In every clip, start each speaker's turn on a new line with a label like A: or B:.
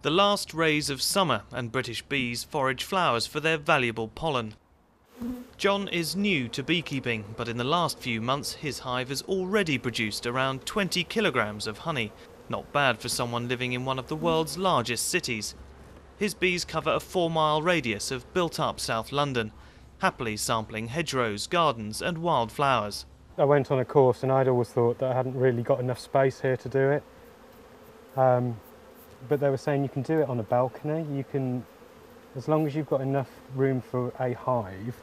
A: The last rays of summer and British bees forage flowers for their valuable pollen. John is new to beekeeping, but in the last few months his hive has already produced around 20 kilograms of honey. Not bad for someone living in one of the world's largest cities. His bees cover a four mile radius of built up South London, happily sampling hedgerows, gardens, and wildflowers.
B: I went on a course and I'd always thought that I hadn't really got enough space here to do it. Um, but they were saying you can do it on a balcony. You can, as long as you've got enough room for a hive,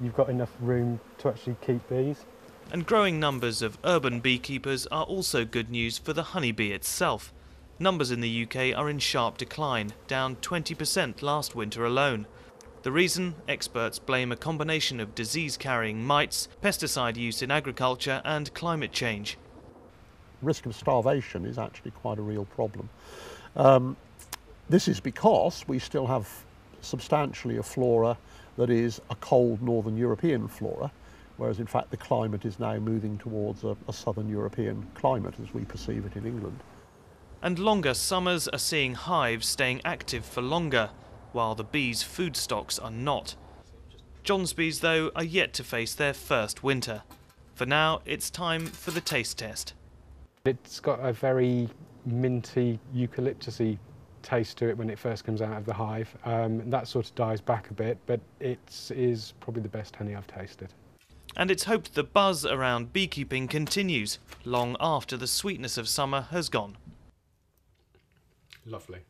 B: you've got enough room to actually keep bees.
A: And growing numbers of urban beekeepers are also good news for the honeybee itself. Numbers in the UK are in sharp decline, down 20% last winter alone. The reason? Experts blame a combination of disease carrying mites, pesticide use in agriculture, and climate change.
C: Risk of starvation is actually quite a real problem. Um, this is because we still have substantially a flora that is a cold northern European flora, whereas in fact the climate is now moving towards a, a southern European climate as we perceive it in England.
A: And longer summers are seeing hives staying active for longer, while the bees' food stocks are not. John's bees, though, are yet to face their first winter. For now, it's time for the taste test.
B: It's got a very minty, eucalyptusy taste to it when it first comes out of the hive. Um, that sort of dies back a bit, but it is probably the best honey I've tasted.
A: And it's hoped the buzz around beekeeping continues long after the sweetness of summer has gone.
B: Lovely.